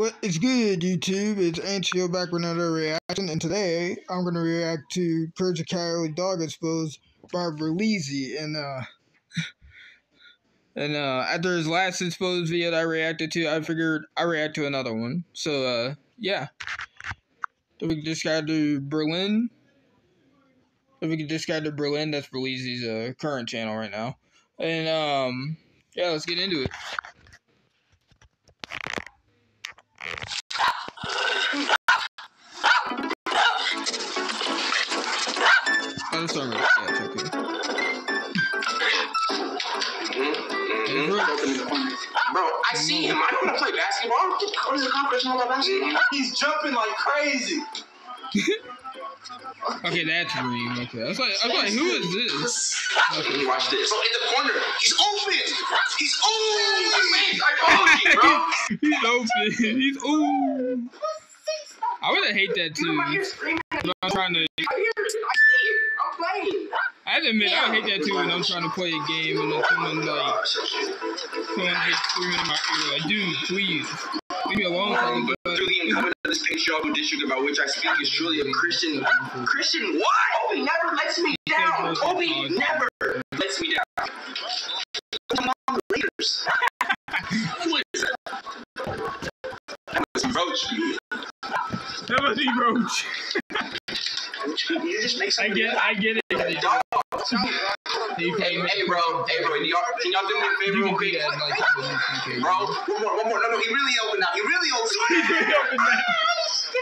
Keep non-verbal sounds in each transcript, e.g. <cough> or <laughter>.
What is good, YouTube? It's Ant Shield back with another reaction, and today I'm gonna react to the Cowardly Dog Exposed by Berleezy, and uh, and uh, after his last exposed video that I reacted to, I figured I react to another one. So uh, yeah, so we just got to Berlin. If we could just got to Berlin, that's Berleezy's uh current channel right now, and um, yeah, let's get into it. Oh, that's alright. Yeah, it's okay. Bro, I see him. I don't want to play basketball. What is the competition about basketball? He's jumping like crazy. <laughs> Okay, that's Reem. Okay, I was like, I was like, who is this? Okay, watch this. Bro, in the corner, he's open. He's <laughs> open. I told you, bro. He's open. He's ooh. I would hate that You know, too. you're. I hear I'm trying to. it. I see it. I'm playing. I have to admit, I would hate that too when I'm trying to play a game and then someone like someone like screaming in my ear like, dude, please leave me alone. so I can go Through the incumbent of this patriarchal district about which I speak is truly a Christian. Christian what? Kobe never lets me down. Kobe never lets me down. Come on, Lakers. Who is that? That must be Roach. That must be Roach. You just make I get, I get it. Dog. You Hey, can hey, bro. Hey, bro. Y'all, can y'all do me a favor real quick? you can. Bro, one more, one more. No, no, he really opened up. He really opened up. <laughs>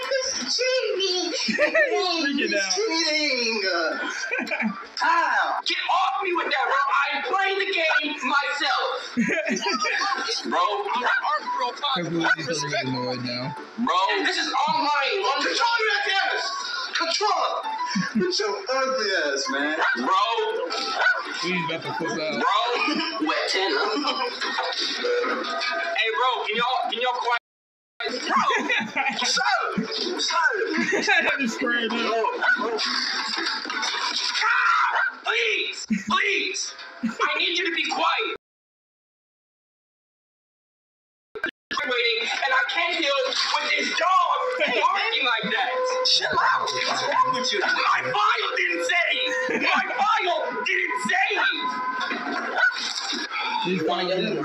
Ah, cheating. <laughs> Freak it out. cheating. How? <laughs> Ah, get off me with that, bro. I'm playing the game myself. bro, I'm not art for all I time. believe he's really annoyed now. Bro, this is online. On control your cameras. Control With your ugly ass, man. Bro, He's about to flip out. bro. Wet ten, Hey, bro, can y'all, can y'all quiet? Bro, sir, sir. I just squared up. Ah, Please, please. I need you to be quiet. Waiting, and I can't deal with this dog barking like that. Chill out. What's wrong with you? My file didn't save. My file didn't save. He's finally in the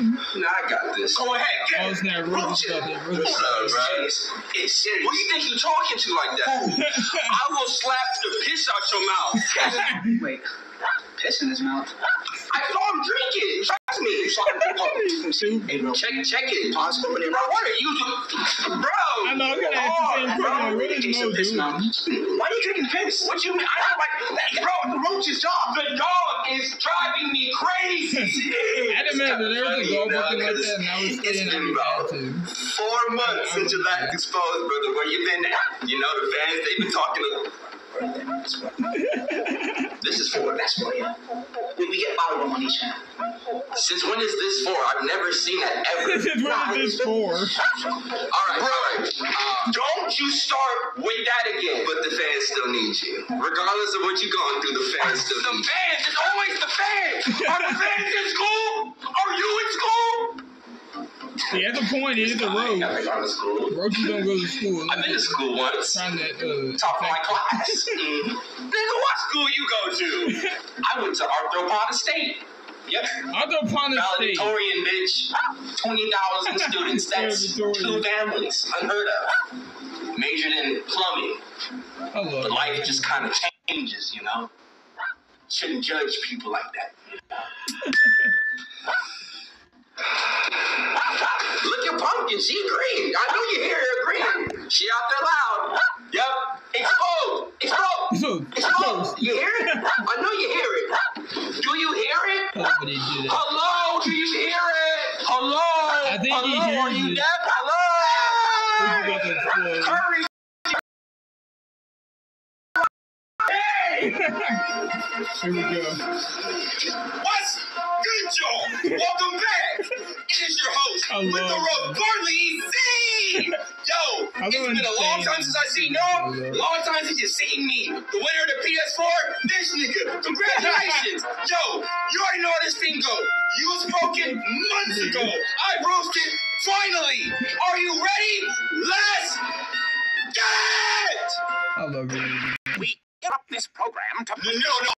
Nah, I got this. Go ahead, get Oh, it. snap. Roach is out there. What's is up, bro? It's, it's serious. Who do you think you're talking to like that? I will slap the piss out your mouth. <laughs> Wait, piss in his mouth. I saw him oh, drink it. Trust me. You saw him drink it. Hey, bro. Check, check it. Pause. Open it. Bro, what are you doing? Bro. I know, I'm gonna ask the Bro. What is Taste of piss now. Why are you drinking piss? What you mean? I don't like that. Bro, the roach's dog. The dog is driving me crazy. <laughs> I didn't remember there was a goal booking like that, and I was It's been about four months since you last exposed, brother. Where you been at? You know, the fans, they've been talking to... <laughs> This is for, that's for you. We, we get bottled on each channel. Since when is this for? I've never seen that ever. This is what is this for? All right, all right. Uh, don't you start with that again. But the fans still need you. Regardless of what you're going through, the fans still need you. The fans, it's always the fans. Are the fans in school? Are you in school? See, at the point, it is a road. to. Roaches don't go to school. I've been to school once. Trying to, uh, Top of my class. <laughs> Mm. Nigga, what school you go to? I went to Arthropod State. Yep. Pond State. Valedictorian, bitch. 20,000 students. <laughs> That's two families. Unheard of. Majored in plumbing. But life just kind of changes, you know? Shouldn't judge people like that. <laughs> you know? Look at Pumpkin. She agreed. I know you hear her agreeing. She out there loud. Yep. Exposed. Exposed. <laughs> So, Exposed. You hear it? I know you hear it. Do you hear it? I love when he did it. Hello, do you hear it? Hello, I think he hello, hears are you it. deaf? He's about to Hello. explode. Hurry. Hey, <laughs> Here we go. what's good, Joe? <laughs> Welcome back. It is your host I with the love road, Z. Yo, I it's don't been a long time since I seen y'all. Long time since you seen me. The winner of the PS4, this nigga. Congratulations. Yo, you already know how this thing go. You was broken months ago. I roasted. Finally, are you ready? Let's get. I love you. We interrupt this program to No, no, I'm interrupting you.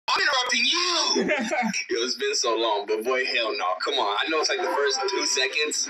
<laughs> Yo, it's been so long, but boy, hell no. Come on. I know it's like the first two seconds.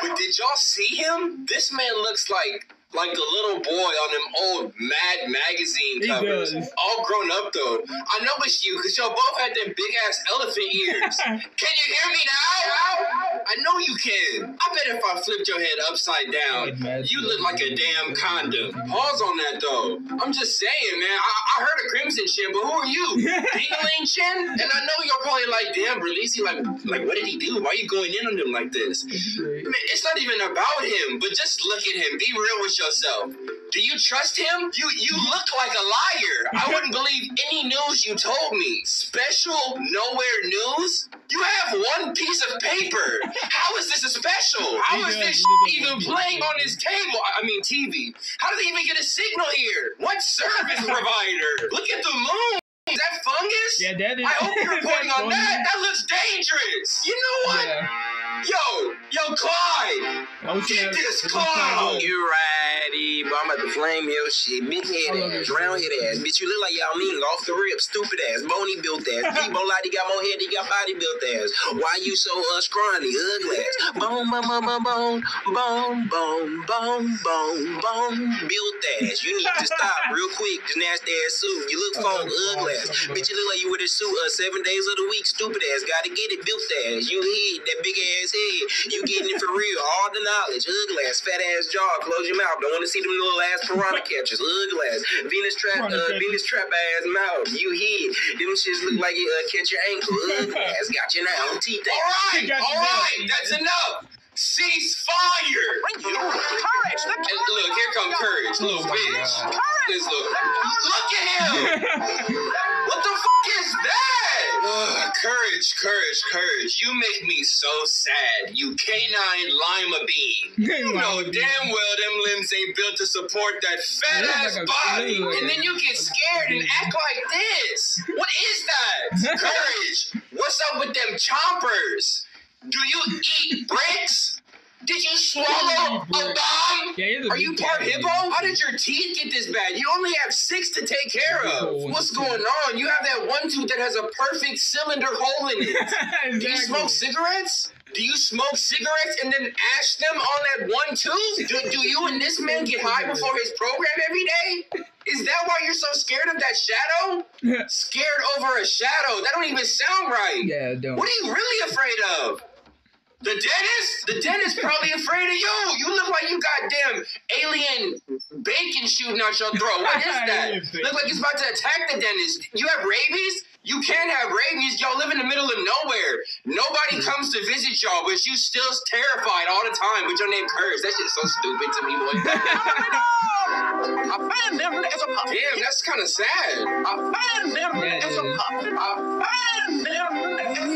But did y'all see him? This man looks like like the little boy on them old Mad magazine He covers. does. All grown up though. I know it's you, because y'all both had them big ass elephant ears. <laughs> Can you hear me now? I know you can. I bet if I flipped your head upside down, you look like a damn condom. Pause on that though. I'm just saying, man. I, I heard of Crimson Chin, but who are you? <laughs> Dingling Chin? And I know you're probably like, damn, Berleezy, like, like, what did he do? Why are you going in on him like this? Man, it's not even about him, but just look at him. Be real with yourself. Do you trust him? You you look like a liar. I wouldn't <laughs> believe any news you told me. Special nowhere news? You have one piece of paper. How is this a special? <laughs> How is this even playing on this table? I I mean TV. How did they even get a signal here? What service <laughs> provider? Look at the moon. Is that fungus? Yeah, that is. I hope you're reporting on That's that. That looks dangerous. You know what? Yeah. Yo, yo, Clyde. Ocean Get this Ocean clown. Ocean You righty, but I'm about to flame your shit. Big head ass, round head ass. Bitch, you look like Yao Ming off the rip. Stupid ass, bony built ass. Debo Lottie got more head, he got body built ass. Why you so uh, scrawny, ugly ass? Bone, bone, bone, bone, bone, bone, bone, bone, bone, bone, built ass. You need to stop real quick, this nasty ass suit. You look phone, ugly ass. Bitch, you look like you wear this suit uh, seven days of the week. Stupid ass, gotta get it built ass. You head, that big ass head. You getting it for real, all the knowledge. Ugly ass, fat ass jaw. Close your mouth. Don't want to see them little ass piranha catchers. Ugly ass. Venus trap, uh. Venus trap ass mouth. You head. Them shits look like you uh, catch your ankle. Ugly <laughs> ass. Got you now. Teeth All right, all right. down. that's enough. Cease fire. Courage. The And look, here come courage, little bitch. This look, look at him. <laughs> What the fuck is Courage, courage, courage. You make me so sad. You canine lima bean. You know damn well them limbs ain't built to support that fat ass like body. like And then you get scared and act like this. What is that? <laughs> Courage. What's up with them chompers? Do you eat bricks? Did you swallow a bomb? Yeah, Are you part hippo? How did your teeth get this bad? You only have six to take care of. What's going on? You have that one tooth that has a perfect cylinder hole in it. <laughs> Do you smoke cigarettes? Do you smoke cigarettes and then ash them on that one tooth? Do, do you and this man get high before his program every day? Is that why you're so scared of that shadow? <laughs> Scared over a shadow? That don't even sound right. yeah, don't. What are you really afraid of? The dentist? The dentist probably afraid of you. You look like you got damn alien bacon shooting out your throat. What is <laughs> that? Look like it's about to attack the dentist. You have rabies? You can't have rabies. Y'all live in the middle of nowhere. Nobody hmm. comes to visit y'all, but you still terrified all the time with your name Curse. That shit's so stupid to me, boy. <laughs> I found them as a puppy. Damn, that's kind of sad. I found them Yeah, as a puppy. I found them as a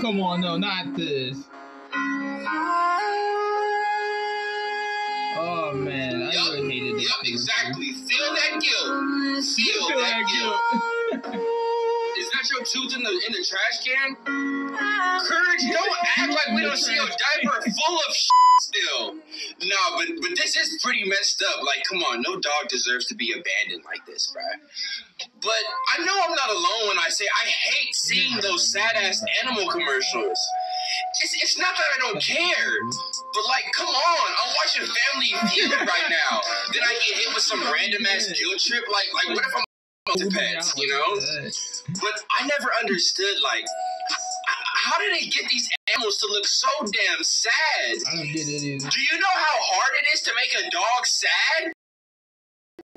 come on, no, not this. Oh man, I Yup, really hated this. thing. exactly. Feel that guilt. <laughs> Feel Feel that that guilt. guilt. <laughs> That your tooth in the in the trash can? Courage, don't act like we don't see your diaper full of shit still. No, but but this is pretty messed up. Like, come on, no dog deserves to be abandoned like this, bruh. But I know I'm not alone when I say I hate seeing those sad ass animal commercials. It's, it's not that I don't care, but like, come on, I'm watching Family Feud right now. Then I get hit with some random ass guilt trip. Like, like what if I'm pets, you know? But I never understood, like, how did they get these animals to look so damn sad? I don't get it either. Do you know how hard it is to make a dog sad?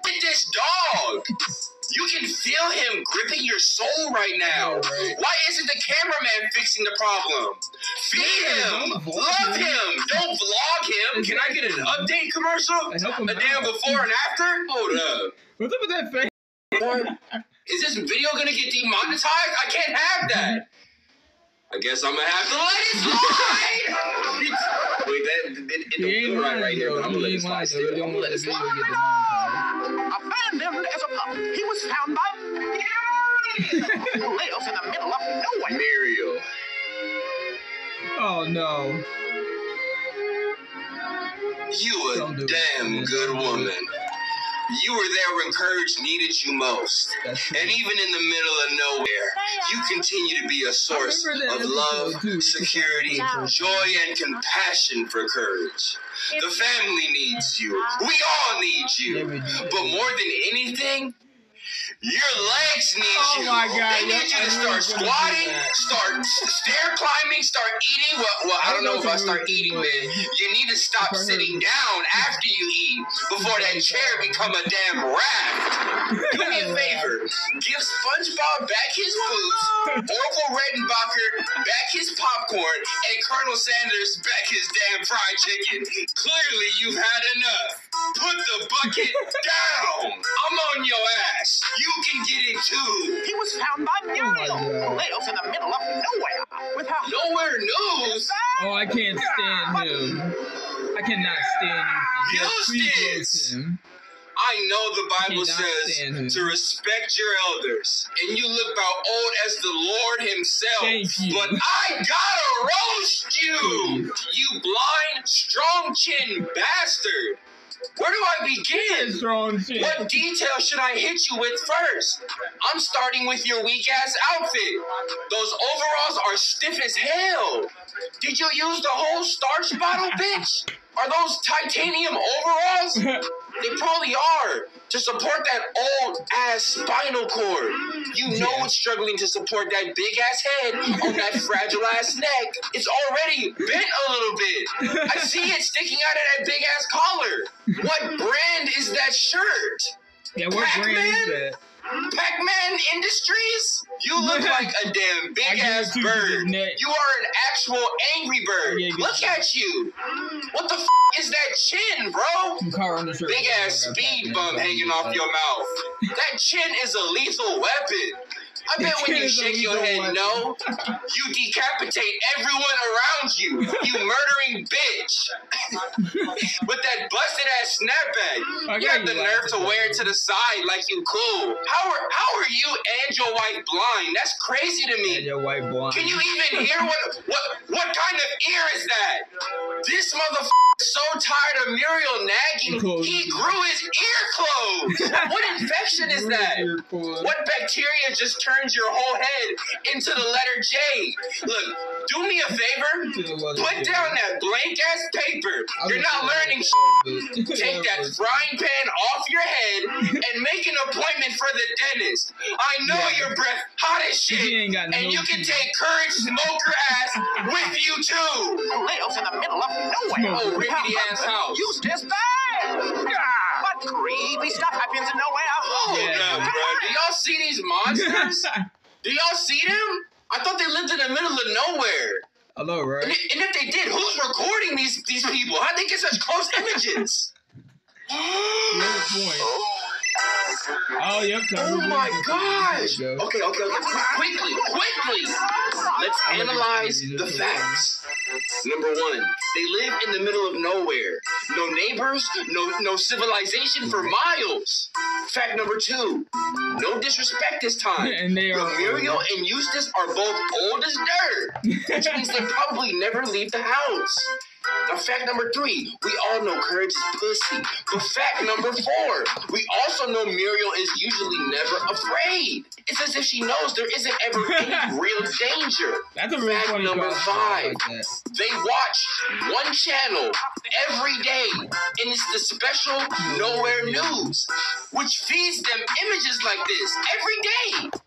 Look at this dog. You can feel him gripping your soul right now. Right. Why isn't the cameraman fixing the problem? Feed him. Love him. Don't vlog him. Can I get an update commercial? A damn before and after? Hold up. What's up with that face? Is this video gonna get demonetized? I can't have that. I guess I'm gonna have to let it slide. Wait, that it, it, He it ain't don't feel right right here, but I'm gonna let it slide still. I'm gonna let it slide. to get demonetized. Abandoned as a pup, he was found by who lives in the middle of nowhere. Muriel. Oh no. You Don't do a it. damn good woman. You were there when courage needed you most. And even in the middle of nowhere, you continue to be a source of love, security, joy, and compassion for courage. The family needs you. We all need you. But more than anything, your legs need Oh you. my God, They need you to start were gonna do squatting, start stair climbing, start eating. Well, well I don't know if I start eating, man. You need to stop sitting down after you eat before that chair become a damn raft. <laughs> Do me a favor. Give SpongeBob back his boots, Orville Redenbacher back his popcorn, and Colonel Sanders back his damn fried chicken. Clearly, you've had enough. Put the bucket <laughs> down. I'm on your ass. You can get it too. He was found by oh Muriel, God. who lives in the middle of nowhere with her Nowhere news. Oh, I can't stand him. I cannot stand him. Just please Eustace! I know the Bible Cannot stand him. says to respect your elders, and you look about old as the Lord Himself. Thank you. But I gotta roast you, you blind, strong chin bastard. Where do I begin? Shit. What detail should I hit you with first? I'm starting with your weak ass outfit. Those overalls are stiff as hell. Did you use the whole starch bottle, bitch? Are those titanium overalls? <laughs> They probably are to support that old ass spinal cord. You know Yeah. it's struggling to support that big ass head on that fragile ass neck. It's already bent a little bit. I see it sticking out of that big ass collar. What brand is that shirt? Yeah, what brand is that? Pac-Man Industries? You look <laughs> like a damn big ass to you for the bird. You are an actual angry bird. Look at you. What the f- is that chin, bro? Some car on the shirt. Big ass speed bump hanging off your mouth. That chin is a lethal weapon. I bet when you shake your head no, you decapitate everyone around you. You murdering bitch. <laughs> With that busted ass snapback. You have the nerve to wear it to the side like you cool. How are how are you and your wife blind? That's crazy to And me. your white blonde. Can you even hear what what what kind of ear is that? This motherfucker is so tired of Muriel nagging, Close. he grew his ear closed. <laughs> what infection is that? What? Bacteria just turns your whole head into the letter J? Look, do me a favor. Put down that blank ass paper. You're not learning shit. Take that frying pan off your head and make an appointment for the dentist. I know Yeah. your breath hot as shit, He and no you can teeth. take courage smoker ass with you too. who lives in the middle of nowhere. Oh, rickety ass house. Eustace bad. But creepy stuff happens in nowhere. Hold Yeah. Oh, Do y'all see these monsters? <laughs> Do y'all see them? I thought they lived in the middle of nowhere. Hello, And right? i- and if they did, who's recording these these people? How'd they get such close images? <gasps> Good point. Oh. Oh, yep. Oh my gosh! Okay, okay, okay. Qu- Quickly, quickly. Let's analyze the facts. Number one, they live in the middle of nowhere. No neighbors, no no civilization for miles. Fact number two, no disrespect this time. <laughs> And they are- But and Eustace are both old as dirt, which means they probably never leave the house. Now, fact number three, we all know courage is pussy. But fact number four, we also know Muriel is usually never afraid. It's as if she knows there isn't ever any <laughs> real danger. That's a real Fact funny number. Five. like. They watch one channel every day, and it's the special Nowhere News, which feeds them images like this every day.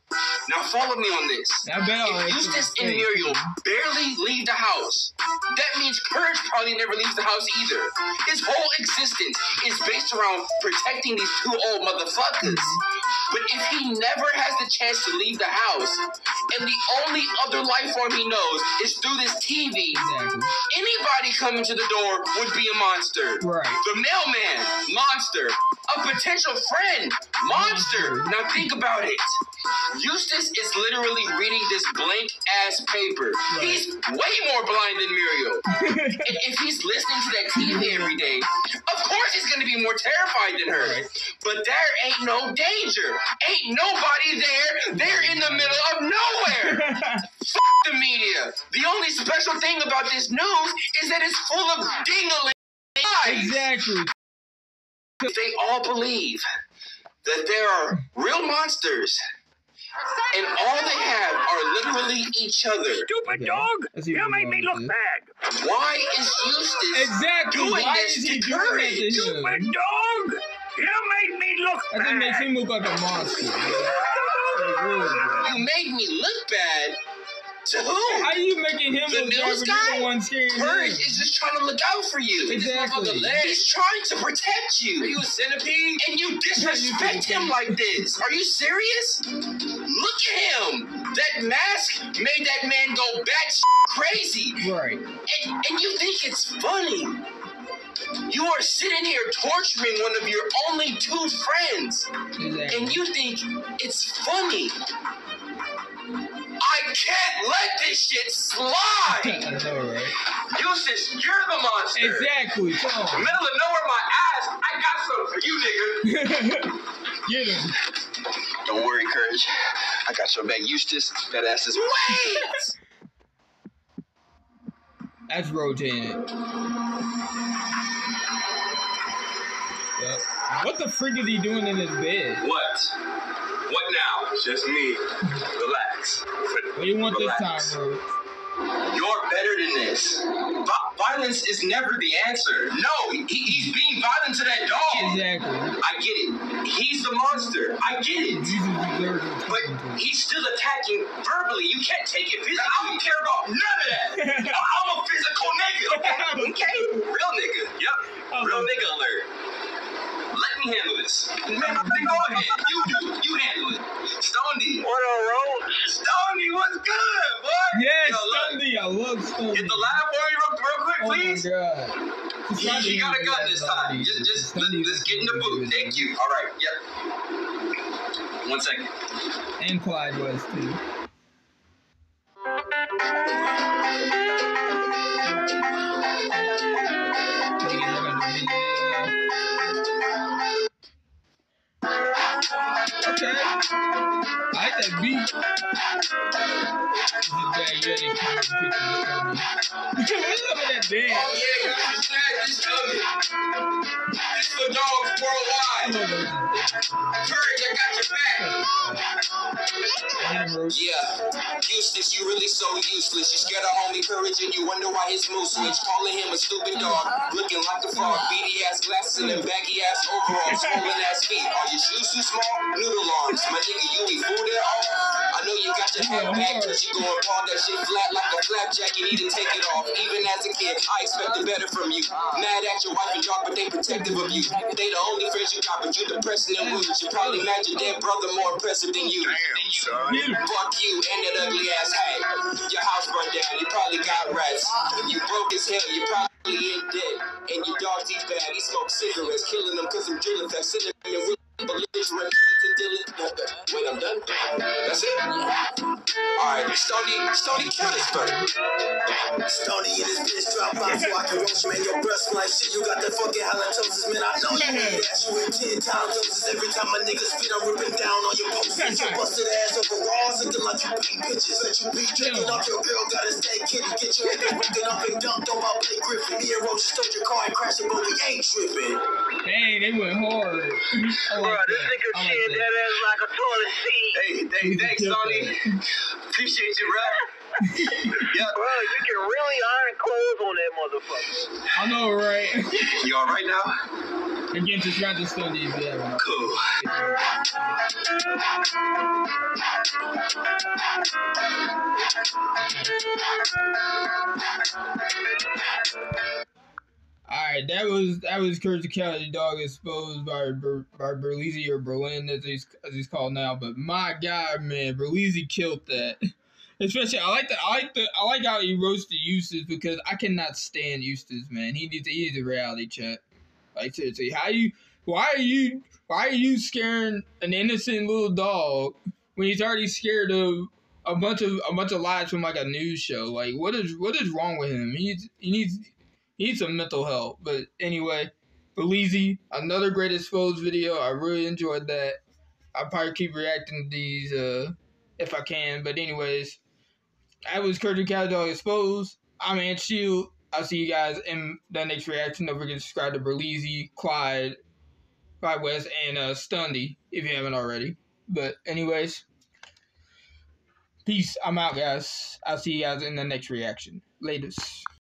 Now follow me on this. I bet I'll If Eustace and Muriel barely leave the house, that means Courage probably never leaves the house either. His whole existence is based around protecting these two old motherfuckers. But if he never has the chance to leave the house, and the only other life form he knows is through this TV, Exactly. anybody coming to the door would be a monster. Right. The mailman, monster. A potential friend. Monster. Now think about it. Eustace is literally reading this blank ass paper. He's way more blind than Muriel. <laughs> if, if he's listening to that TV every day, of course he's gonna be more terrified than her. But there ain't no danger. Ain't nobody there. They're in the middle of nowhere. <laughs> Fuck the media. The only special thing about this news is that it's full of dingling lies. exactly. They all believe that there are real monsters, and all they have are literally each other. Stupid Okay. dog! You made me look bad. Why is Eustace Exactly. doing Why this is to he doing to courage? him? Stupid dog! You made me look That just bad. makes him look like a monster. Like, really, bro. You made me look bad. To who? How are you making him The look bad news guy? the one scaring Courage is just trying to look out for you. Exactly. He's trying to protect you. Are you a centipede? And you disrespect him like this. Are you serious? Look at him. That mask made that man go bat crazy. Right. And, and you think it's funny. You are sitting here torturing one of your only two friends. Exactly. And you think it's funny. Can't let this shit slide. <laughs> Right? Eustace, you're the monster. Exactly. Middle of nowhere, my ass. I got something for you, nigga. <laughs> Get him. Don't worry, Courage. I got your back, Eustace. That ass is. Wait! <laughs> That's rotating. Yep. What the freak is he doing in his bed? what? What now? Just me. Relax. What do you want this time, Relax. bro? You're better than this. Vi- violence is never the answer. No, he, he's being violent to that dog. Exactly. I get it. He's the monster. I get it. Eustace deserves it. But he's still attacking verbally. You can't take it physically. I don't care about none of that. <laughs> I- I'm a physical nigga. Okay? <laughs> okay? Real nigga. Yep. Uh-huh. Real nigga alert. Let me handle this. Man, go ahead. You do. You handle it. Stoney. What a road. Stoney, what's good, boy? Yes, Yo, look. I love Stundy. Get the line for me real, real quick, Oh my god. He, he got a gun this time. Just, just let, let's get in the boot. Thank you. All right. Yep. One second. And Clyde West too. That dance? yeah, guys, just glad this coming. This for dogs worldwide. Courage, I got your back. Yeah, Eustace, you really so useless. You scared of homie courage and you wonder why his mood switch. Calling him a stupid dog, looking like a frog. Beady ass glasses and baggy ass overalls, swollen ass feet. Are your shoes too small? Noodle arms, my nigga, you eat food at all? I know you got your head back cause you going ball that shit flat like a flapjack. You need to take it off. Even as a kid, I expected better from you. Mad at your wife and dog, but they protective of you. They the only friends you got, but you the president would. You probably mad your dead brother more impressive than you. Damn, son. Get him. Fuck you and that ugly ass hag. Your house burned down, you probably got rats. You broke as hell, you probably in debt. And your dogs eat bad, he smoked cigarettes, killing them cause I'm drilling fast. Sitting Wait, I'm done? That's it? Alright, Stony, Stony. Stony in this bitch drop by so I can roast man your smell like shit. You got that fucking halitosis, man. I know you that. You in ten times doses every time my niggas spit. I'm ripping down on your posters. Your busted ass overalls looking like you beat bitches. Let you beat drinking off your girl. Gotta stay kitty. Get your ass broken up and dumped on my Blake Griffin. Me and Roach stole your car and crashed it, but we ain't tripping. Dang, they went hard. I Bro, like this nigga like shit that. that ass like a toilet seat. Hey, hey, thanks, Tony. Appreciate you, rap. <laughs> yep. Bro, you can really iron clothes on that motherfucker. I know, right? You all right now? Again, just got the Stundy if you Alright, that was that was the Cowardly Dog exposed by Ber, by Berleezy or Berlin as he's as he's called now. But my God, man, Berleezy killed that. <laughs> Especially, I like the I like the I like how he roasted Eustace because I cannot stand Eustace, man. He needs he needs a reality check. Like seriously, how you Why are you why are you scaring an innocent little dog when he's already scared of a bunch of a bunch of lies from like a news show? Like what is what is wrong with him? He needs he needs he needs some mental help. But anyway, Berleezy, another great exposed video. I really enjoyed that. I'll probably keep reacting to these uh if I can. But anyways, I was Curtis Cowdog Exposed. I'm Ant Shield. I'll see you guys in the next reaction. Don't forget to subscribe to Berleezy, Clyde, Clyde West, and uh, Stundy if you haven't already. But anyways, peace. I'm out, guys. I'll see you guys in the next reaction. Latest.